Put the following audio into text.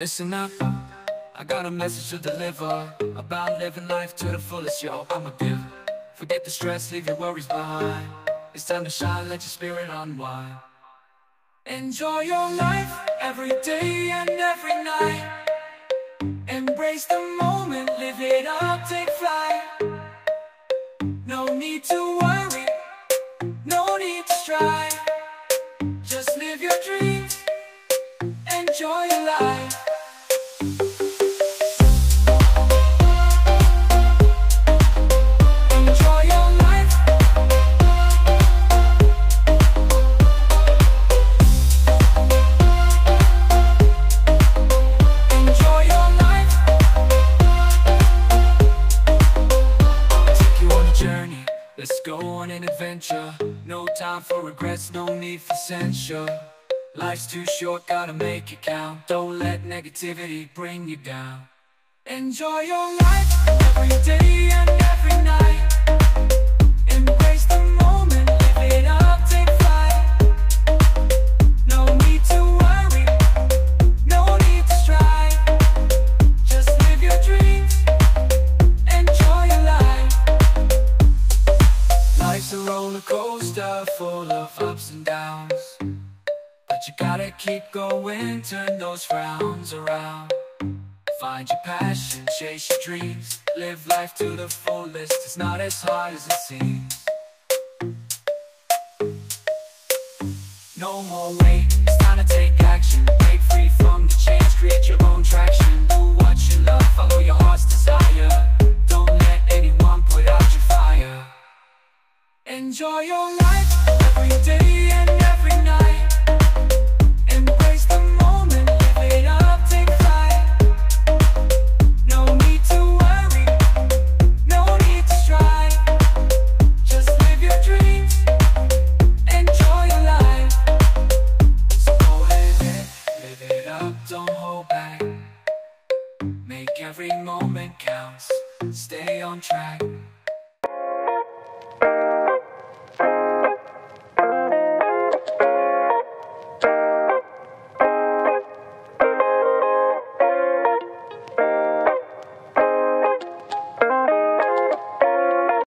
Listen up, I got a message to deliver About living life to the fullest, yo, I'ma give. Forget the stress, leave your worries behind. It's time to shine, let your spirit unwind. Enjoy your life, every day and every night. Embrace the moment, live it up, take flight. No need to worry, no need to strive. Just live your dreams, enjoy your life Let's go on an adventure. No time for regrets, no need for censure. Life's too short, gotta make it count. Don't let negativity bring you down. Enjoy your life coaster full of ups and downs. But you gotta keep going, turn those frowns around. Find your passion, chase your dreams Live life to the fullest, it's not as hard as it seems No more wait, Enjoy your life, every day and every night Embrace the moment, live it up, take flight no need to worry, no need to strive. Just live your dreams, enjoy your life. So go ahead, live it up, don't hold back. Make every moment count, stay on track.